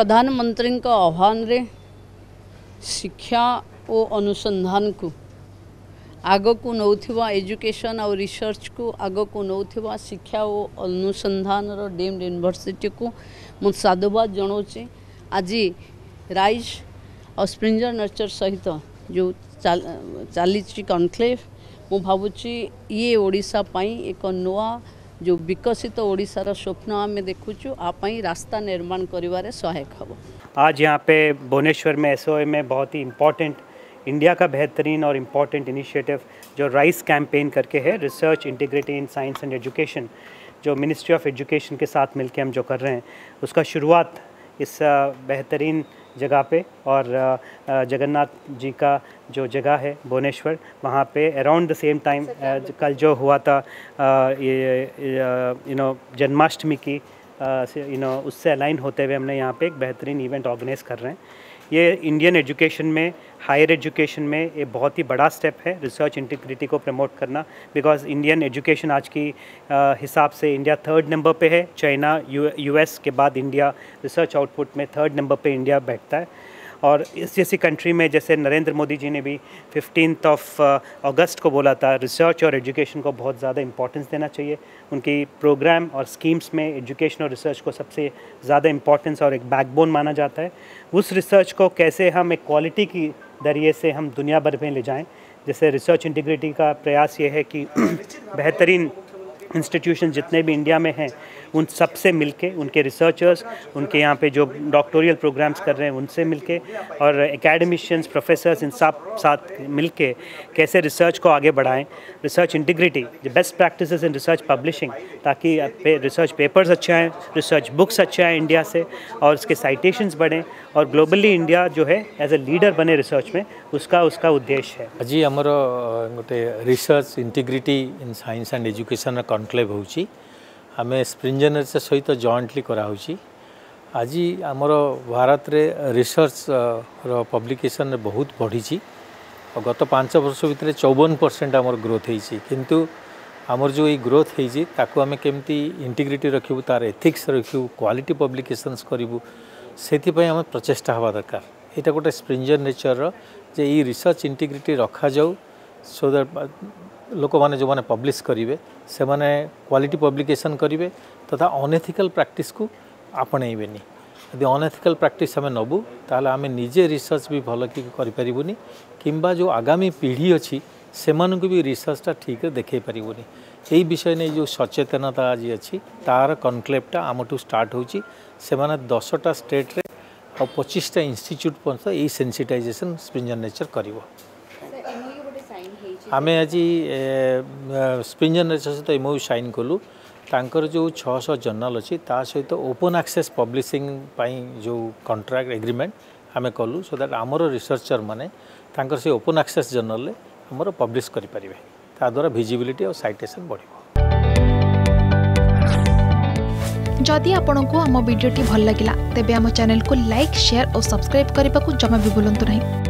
प्रधानमंत्री का आह्वान रे शिक्षा और अनुसंधान को आग को नौ एजुकेशन और रिसर्च को आग को नौ शिक्षा और अनुसंधान डीम्ड यूनिवर्सिटी को मु साधुवाद जनाऊे आज राइज और स्प्रिंजर नर्चर सहित जो चली कनक्लेव, मु भावुची, ये ओडापी एक नुआ जो विकसित ओडार स्वप्न आम देखुचु आप रास्ता निर्माण कर सहायक हम आज यहाँ पे भुवनेश्वर में एसओए में बहुत ही इम्पोर्टेंट इंडिया का बेहतरीन और इंपॉर्टेंट इनिशिएटिव जो राइस कैंपेन करके है research integrity in science and education जो मिनिस्ट्री ऑफ़ एजुकेशन के साथ मिलकर हम जो कर रहे हैं, उसका शुरुआत इस बेहतरीन जगह पे और जगन्नाथ जी का जो जगह है भुवनेश्वर वहाँ पे अराउंड द सेम टाइम कल जो हुआ था ये यू नो जन्माष्टमी की यू नो उससे अलाइन होते हुए हमने यहाँ पे एक बेहतरीन इवेंट ऑर्गेनाइज कर रहे हैं। ये इंडियन एजुकेशन में हायर एजुकेशन में ये बहुत ही बड़ा स्टेप है रिसर्च इंटीग्रिटी को प्रमोट करना बिकॉज़ इंडियन एजुकेशन आज की हिसाब से इंडिया थर्ड नंबर पे है चाइना यूएस के बाद इंडिया रिसर्च आउटपुट में थर्ड नंबर पे इंडिया बैठता है। और इस जैसी कंट्री में जैसे नरेंद्र मोदी जी ने भी फिफ्टीन ऑफ़ अगस्त को बोला था रिसर्च और एजुकेशन को बहुत ज़्यादा इंपॉर्टेंस देना चाहिए। उनकी प्रोग्राम और स्कीम्स में एजुकेशन और रिसर्च को सबसे ज़्यादा इंपॉर्टेंस और एक बैकबोन माना जाता है। उस रिसर्च को कैसे हम एक क्वालिटी की ज़रिए से हम दुनिया भर में ले जाएँ, जैसे रिसर्च इंटीग्रिटी का प्रयास ये है कि बेहतरीन इंस्टीट्यूशन जितने भी इंडिया में हैं उन सबसे मिलके, उनके रिसर्चर्स उनके यहाँ पे जो डॉक्टोरियल प्रोग्राम्स कर रहे हैं, उनसे मिलके और एकेडमिशियंस प्रोफेसर्स इन सब साथ मिलके कैसे रिसर्च को आगे बढ़ाएँ। रिसर्च इंटीग्रिटी जो best practice in research publishing ताकि रिसर्च पेपर्स अच्छे आएँ रिसर्च बुक्स अच्छे आएँ इंडिया से, और उसके साइटेशंस बढ़ें, और ग्लोबली इंडिया जो है एज ए लीडर बने रिसर्च में, उसका उसका उद्देश्य है। आज आमर गोटे research integrity in science and education conclave हो आम स्प्रिंजनर सहित जॉइंटली कराऊँगी आज आमर भारत में रिसर्च पब्लिकेशन बहुत बढ़ी गत पाँच वर्ष भितर चौवन परसेंट आमर ग्रोथ होती आमर जो ये ग्रोथ होती आम केमती इंटीग्रिटी रखू तार एथिक्स रखू क्वालिटी पब्लिकेशंस करूँ से आम प्रचेषा हवा दरकार यहाँ गोटे स्प्रिंजर नेचर जे ये रिसर्च इंटीग्रिटी रखा जाऊ सो दैट लोक मैंने जो मैंने पब्लिश करेंगे से मैंने क्वालिटी पब्लिकेशन करेंगे तथा अनएथिकल प्राक्ट को आपणेबे यदि अनएथिकल प्राक्ट आम नबू ताल आम निजे रिसर्च भी भल कि करूनी कि जो आगामी पीढ़ी अच्छी से भी रिसर्चटा ठीक देखे पारूनी यही विषय नहीं जो सचेतनता आज अच्छी तार कनक्लेवटा आम स्टार्ट हो दसटा स्टेट्रे आ पचिशटा इन्यूट पर्यटन यही सेनसीटाइजेसन स्प्रिंजर नेचर कर आम आज स्प्रिंजर नेचर सहित एमओ सैन कलु तांकर जो छःश जर्नाल अच्छी सहित ओपन आक्सेस पब्लिशिंग जो कंट्राक्ट एग्रीमेंट आम कलु सो दैट आमर रिसर्चर मैंने से ओपन आक्सेस जर्नाल आमर पब्लिश करेंगे ताद्वारा भिजिबिलिटी और सैटेसन बढ़ जदि आपण को आम भिडी भल लगा तेब आम चेल्क लाइक सेयार और सब्सक्राइब करने को जमा भी बुलां नहीं